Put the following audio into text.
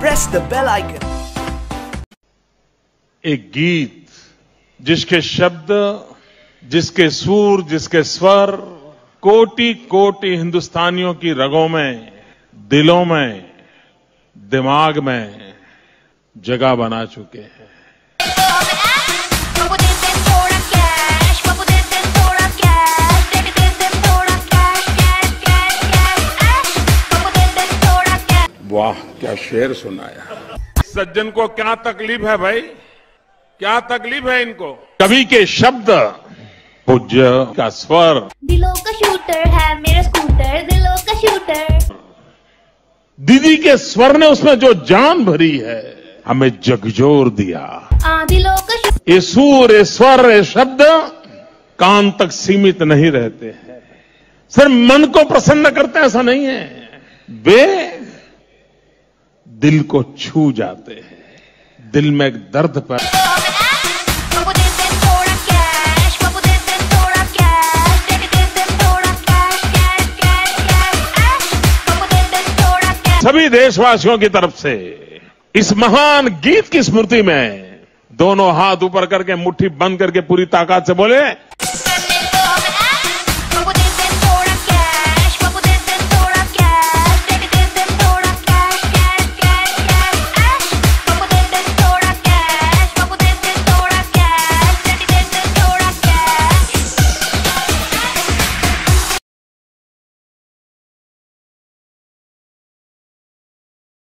press the bell icon. एक गीत जिसके शब्द, जिसके सुर, जिसके स्वर कोटि कोटि हिंदुस्तानियों की रगों में, दिलों में, दिमाग में जगह बना चुके हैं वाह क्या शेर सुनाया। सज्जन को क्या तकलीफ़ है भाई? क्या तकलीफ़ है इनको? कवि के शब्द पूज्य का स्वर। दिलों का शूटर है मेरा स्कूटर दिलों का शूटर दीदी के स्वर ने उसमें जो जान भरी है हमें जगजोर दिया। आ दिलों का ये सूर ये स्वर ये शब्द कान तक सीमित नहीं रहते हैं। सिर्फ़ मन को प्रसन्न करते हैं ऐसा नहीं है। वे दिल को छू जाते हैं। दिल में एक दर्द पर सभी देशवासियों की तरफ़ से इस महान गीत की स्मृति में दोनों हाथ ऊपर करके मुट्ठी बंद करके पूरी ताकत से बोले